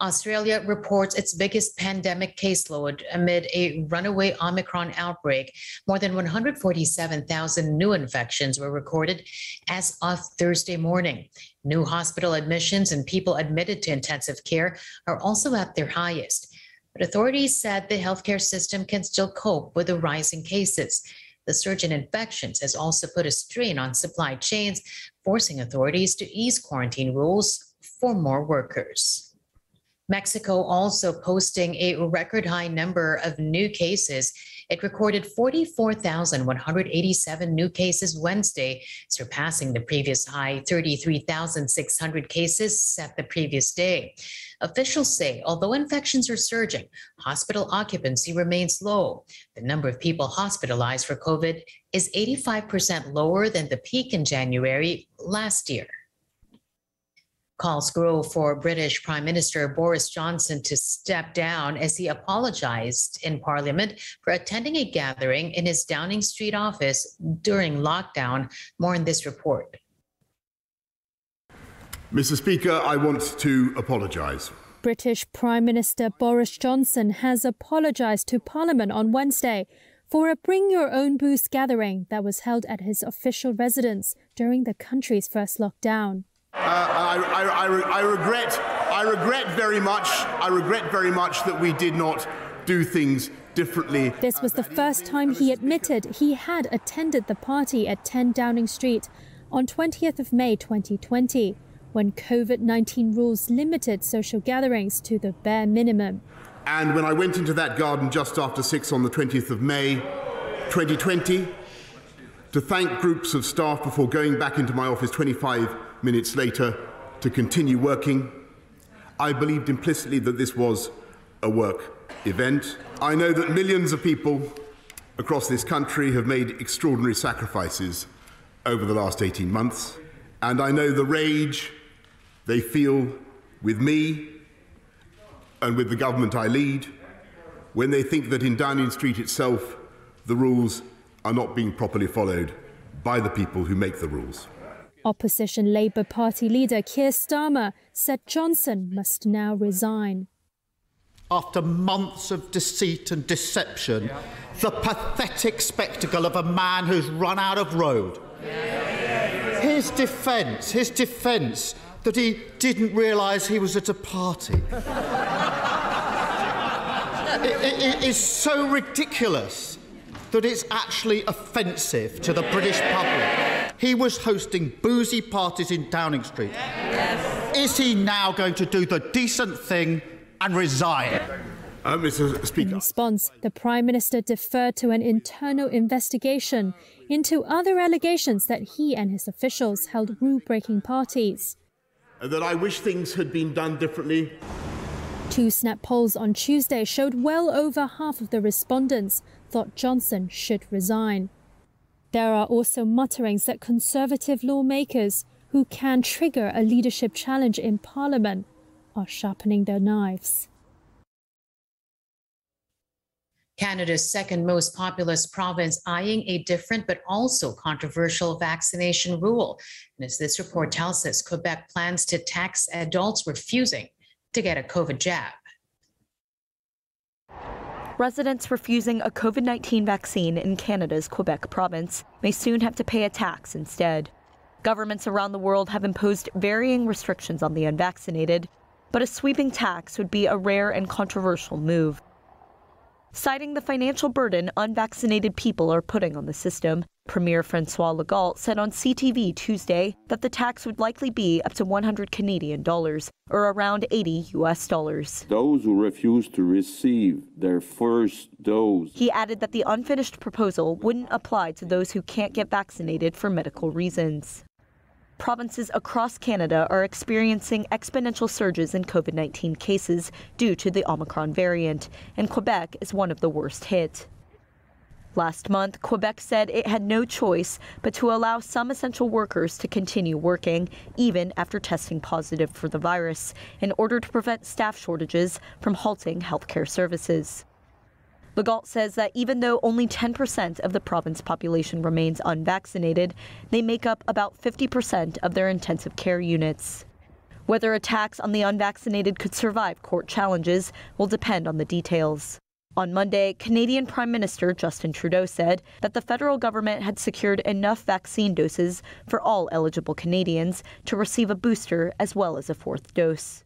Australia reports its biggest pandemic caseload amid a runaway Omicron outbreak. More than 147,000 new infections were recorded as of Thursday morning. New hospital admissions and people admitted to intensive care are also at their highest. But authorities said the healthcare system can still cope with the rising cases. The surge in infections has also put a strain on supply chains, forcing authorities to ease quarantine rules for more workers. Mexico also posting a record high number of new cases. It recorded 44,187 new cases Wednesday, surpassing the previous high 33,600 cases set the previous day. Officials say although infections are surging, hospital occupancy remains low. The number of people hospitalized for COVID is 85% lower than the peak in January last year. Calls grow for British Prime Minister Boris Johnson to step down as he apologized in Parliament for attending a gathering in his Downing Street office during lockdown. More in this report. Mr. Speaker, I want to apologise. British Prime Minister Boris Johnson has apologised to Parliament on Wednesday for a Bring Your Own Booze gathering that was held at his official residence during the country's first lockdown. Uh, I, I, I, I, regret, I regret very much, I regret very much that we did not do things differently. This was the first time he admitted he had attended the party at 10 Downing Street on 20th of May 2020, when COVID-19 rules limited social gatherings to the bare minimum. And when I went into that garden just after 6 on the 20th of May 2020, to thank groups of staff before going back into my office 25 minutes later to continue working. I believed implicitly that this was a work event. I know that millions of people across this country have made extraordinary sacrifices over the last 18 months, and I know the rage they feel with me and with the government I lead when they think that in Downing Street itself the rules are not being properly followed by the people who make the rules. Opposition Labour Party leader Keir Starmer said Johnson must now resign. After months of deceit and deception, yeah. the pathetic spectacle of a man who's run out of road. Yeah. His defence, his defence that he didn't realise he was at a party. it, it, it is so ridiculous that it's actually offensive to the British public. He was hosting boozy parties in Downing Street. Yes. Is he now going to do the decent thing and resign? Uh, Mr. Speaker. In response, the Prime Minister deferred to an internal investigation into other allegations that he and his officials held rule breaking parties. That I wish things had been done differently. Two snap polls on Tuesday showed well over half of the respondents thought Johnson should resign. There are also mutterings that Conservative lawmakers who can trigger a leadership challenge in Parliament are sharpening their knives. Canada's second most populous province eyeing a different but also controversial vaccination rule. And as this report tells us, Quebec plans to tax adults refusing to get a COVID jab. Residents refusing a COVID 19 vaccine in Canada's Quebec province may soon have to pay a tax instead. Governments around the world have imposed varying restrictions on the unvaccinated, but a sweeping tax would be a rare and controversial move. Citing the financial burden unvaccinated people are putting on the system, Premier Francois Legault said on CTV Tuesday that the tax would likely be up to 100 Canadian dollars, or around 80 US dollars. Those who refuse to receive their first dose. He added that the unfinished proposal wouldn't apply to those who can't get vaccinated for medical reasons. Provinces across Canada are experiencing exponential surges in COVID 19 cases due to the Omicron variant, and Quebec is one of the worst hit. Last month, Quebec said it had no choice but to allow some essential workers to continue working, even after testing positive for the virus, in order to prevent staff shortages from halting healthcare services. Legault says that even though only 10% of the province population remains unvaccinated, they make up about 50% of their intensive care units. Whether attacks on the unvaccinated could survive court challenges will depend on the details. On Monday, Canadian Prime Minister Justin Trudeau said that the federal government had secured enough vaccine doses for all eligible Canadians to receive a booster as well as a fourth dose.